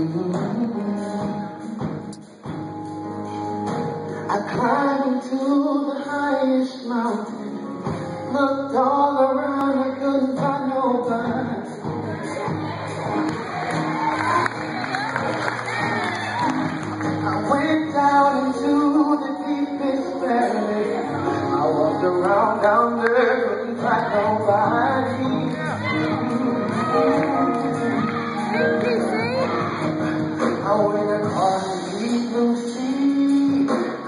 I climbed to the highest mountain, looked all around, I couldn't find no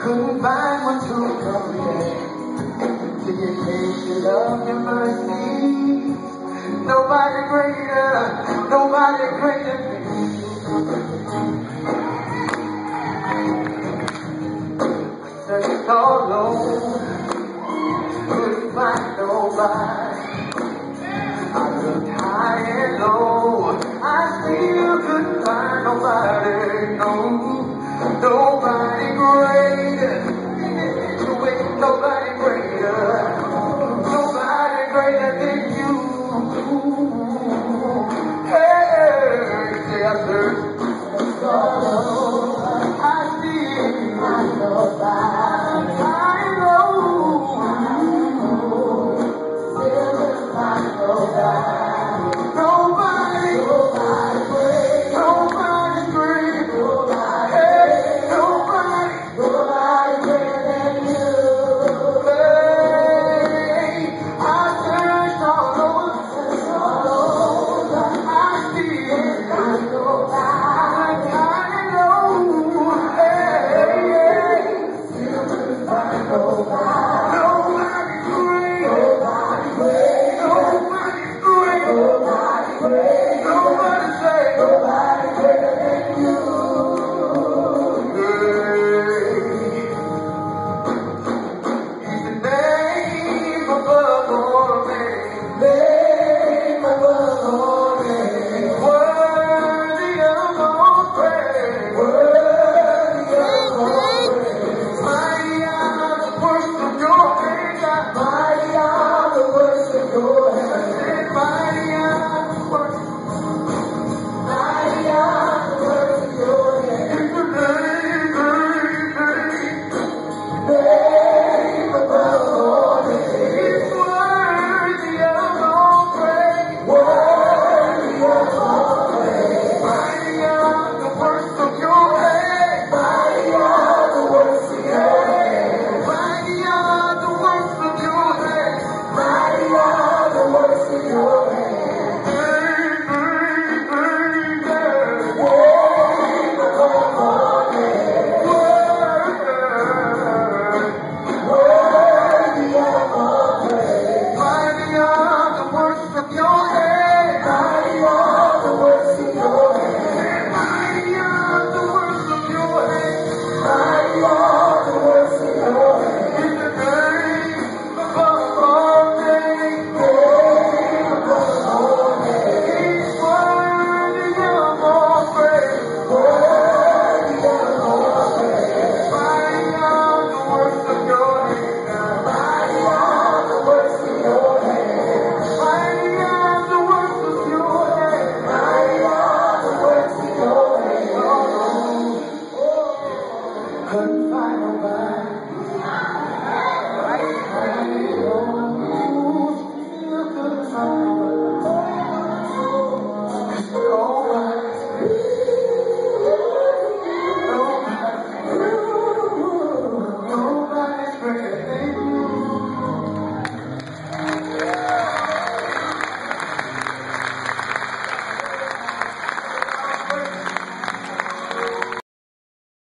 couldn't find one to compare to your taste, your love, your mercy. Nobody greater, nobody greater than you. I searched all over, couldn't find nobody. I looked high and low, I still couldn't find nobody. Nunca